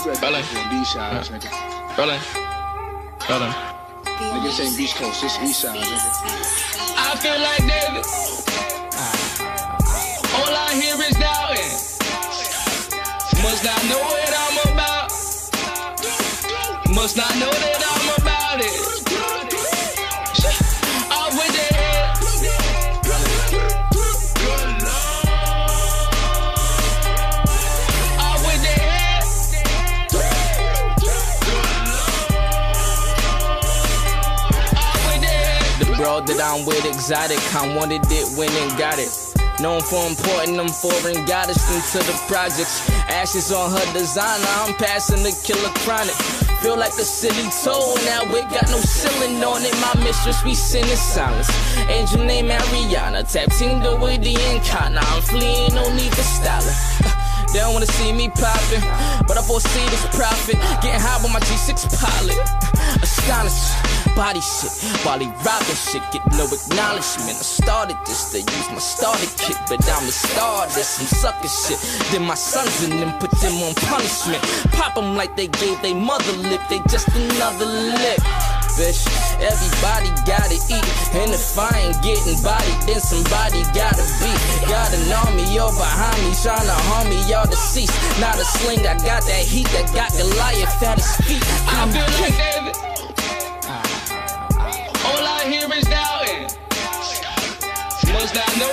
east side, nigga. Rollin'. Rollin'. Nigga, this ain't Beach Coast, this east side, nigga. I feel like David. All I hear is doubting. Must not know what I'm about. Must not know that I'm about it. Bro that I'm with exotic, I wanted it, went and got it. Known for importing them foreign goddess into the projects. Ashes on her designer, I'm passing the killer chronic. Feel like a silly toe, now, wig got no ceiling on it. My mistress, we sin in silence. Angel named Ariana, tap up with the incarnate. I'm fleeing, no need for styling. They don't wanna see me popping, but I foresee this profit. Getting high with my G6 pilot. Body shit, while he robbing shit, get no acknowledgement. I started this, they use my starter kit, but I'm the star some sucker shit. Then my sons and them put them on punishment. Pop them like they gave they mother lip, they just another lip. Bitch, everybody gotta eat, and if I ain't getting body, then somebody gotta be. Got an army all behind me, tryna harm me, y'all deceased. Not a sling, I got that heat that got Goliath at his feet. I I'm feel like. that know